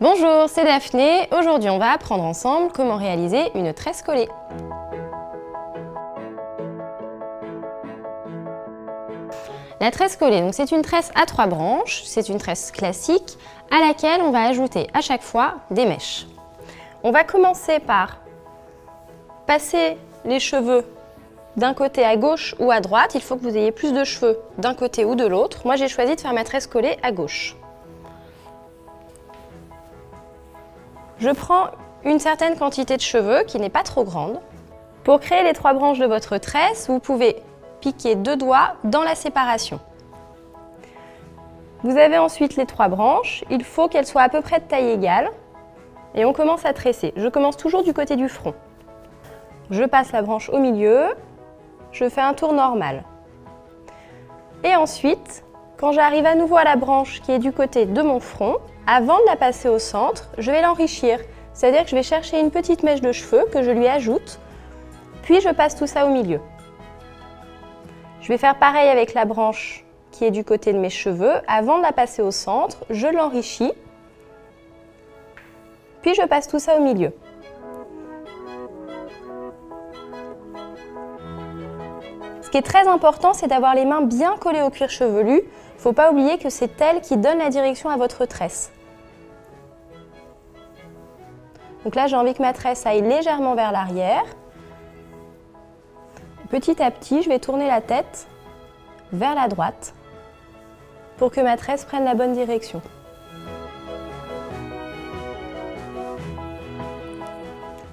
Bonjour, c'est Daphné. Aujourd'hui, on va apprendre ensemble comment réaliser une tresse collée. La tresse collée, c'est une tresse à trois branches, c'est une tresse classique à laquelle on va ajouter à chaque fois des mèches. On va commencer par passer les cheveux d'un côté à gauche ou à droite. Il faut que vous ayez plus de cheveux d'un côté ou de l'autre. Moi, j'ai choisi de faire ma tresse collée à gauche. Je prends une certaine quantité de cheveux qui n'est pas trop grande. Pour créer les trois branches de votre tresse, vous pouvez piquer deux doigts dans la séparation. Vous avez ensuite les trois branches. Il faut qu'elles soient à peu près de taille égale. Et on commence à tresser. Je commence toujours du côté du front. Je passe la branche au milieu. Je fais un tour normal. Et ensuite, quand j'arrive à nouveau à la branche qui est du côté de mon front, avant de la passer au centre, je vais l'enrichir. C'est-à-dire que je vais chercher une petite mèche de cheveux que je lui ajoute, puis je passe tout ça au milieu. Je vais faire pareil avec la branche qui est du côté de mes cheveux. Avant de la passer au centre, je l'enrichis, puis je passe tout ça au milieu. Qui est très important, c'est d'avoir les mains bien collées au cuir chevelu. Il faut pas oublier que c'est elle qui donne la direction à votre tresse. Donc là, j'ai envie que ma tresse aille légèrement vers l'arrière. Petit à petit, je vais tourner la tête vers la droite pour que ma tresse prenne la bonne direction.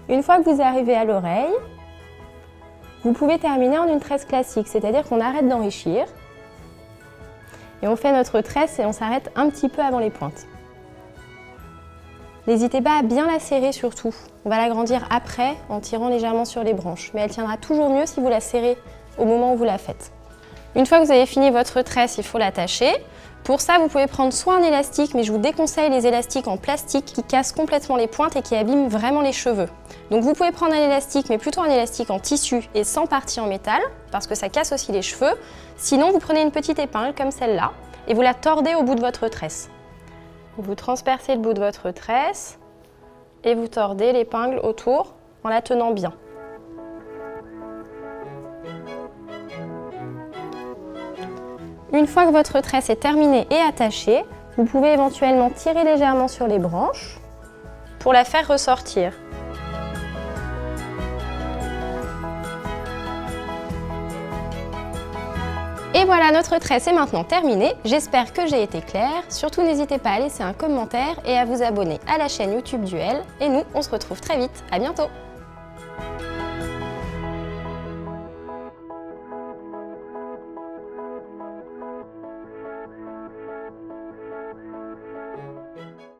Une fois que vous arrivez à l'oreille, vous pouvez terminer en une tresse classique, c'est-à-dire qu'on arrête d'enrichir et on fait notre tresse et on s'arrête un petit peu avant les pointes. N'hésitez pas à bien la serrer surtout. On va l'agrandir après en tirant légèrement sur les branches, mais elle tiendra toujours mieux si vous la serrez au moment où vous la faites. Une fois que vous avez fini votre tresse, il faut l'attacher. Pour ça, vous pouvez prendre soit un élastique, mais je vous déconseille les élastiques en plastique qui cassent complètement les pointes et qui abîment vraiment les cheveux. Donc vous pouvez prendre un élastique, mais plutôt un élastique en tissu et sans partie en métal, parce que ça casse aussi les cheveux. Sinon, vous prenez une petite épingle comme celle-là et vous la tordez au bout de votre tresse. Vous transpercez le bout de votre tresse et vous tordez l'épingle autour en la tenant bien. Une fois que votre tresse est terminée et attachée, vous pouvez éventuellement tirer légèrement sur les branches pour la faire ressortir. Et voilà, notre tresse est maintenant terminée. J'espère que j'ai été claire. Surtout, n'hésitez pas à laisser un commentaire et à vous abonner à la chaîne YouTube Duel. Et nous, on se retrouve très vite. À bientôt